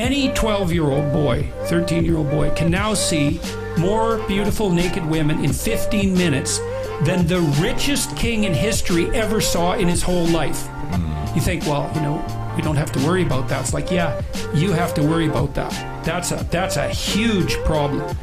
Any 12 year old boy, 13 year old boy can now see more beautiful naked women in 15 minutes than the richest king in history ever saw in his whole life. Hmm. You think, well, you know, we don't have to worry about that. It's like, yeah, you have to worry about that. That's a that's a huge problem.